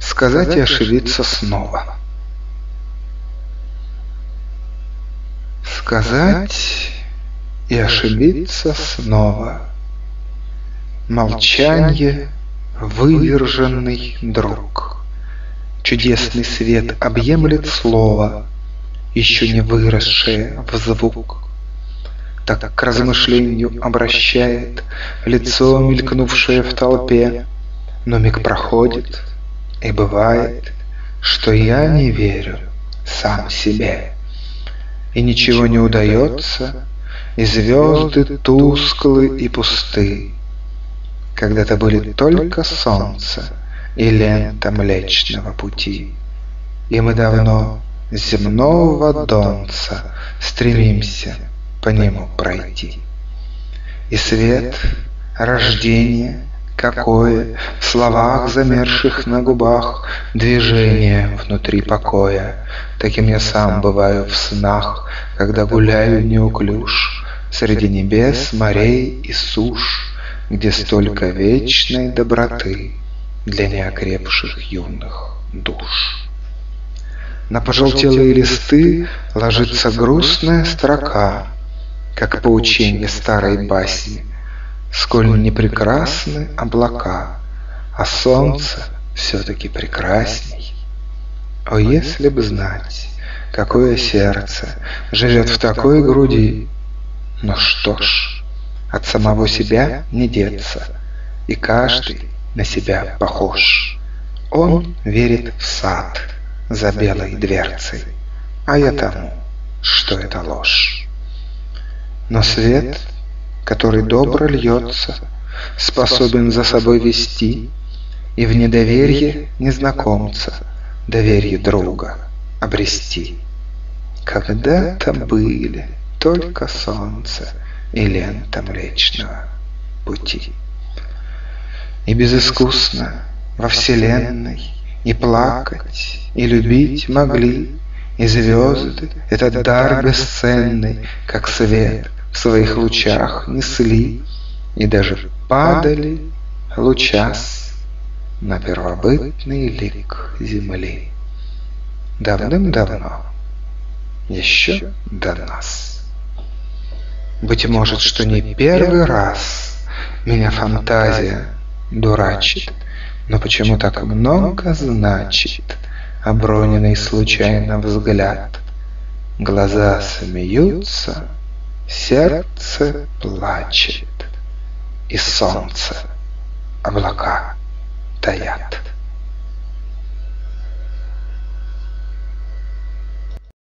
сказать и ошибиться снова. Сказать и ошибиться снова. Молчанье — выверженный друг. Чудесный свет объемлет слово, еще не выросшее в звук. Так к размышлению обращает лицо, мелькнувшее в толпе, но миг проходит, и бывает, что я не верю сам себе. И ничего не удается, и звезды тусклы и пусты. Когда-то были только солнце и лента Млечного Пути. И мы давно земного донца стремимся по нему пройти. И свет рождения какое в словах замерших на губах движение внутри покоя. Таким я сам бываю в снах, когда гуляю неуклюж среди небес, морей и суш, где столько вечной доброты для неокрепших юных душ. На пожелтелые листы ложится грустная строка, как поучение старой басни, сколь не прекрасны облака, а солнце все-таки прекрасней. О, если бы знать, какое сердце живет в такой груди, но что ж, от самого себя не деться, и каждый на себя похож. Он верит в сад за белой дверцей, а я тому, что это ложь. Но свет, который добро льется, способен за собой вести и в недоверие незнакомца доверие друга обрести. Когда-то были только солнце и лента Млечного Пути. И безыскусно во Вселенной и плакать, и любить могли, и звезды этот дар бесценный, как свет своих лучах несли, и даже падали лучас на первобытный лик земли. Давным-давно, еще до нас. Быть может, что не первый раз меня фантазия дурачит, но почему так много значит оброненный случайно взгляд? Глаза смеются, сердце плачет, и солнце облака таят.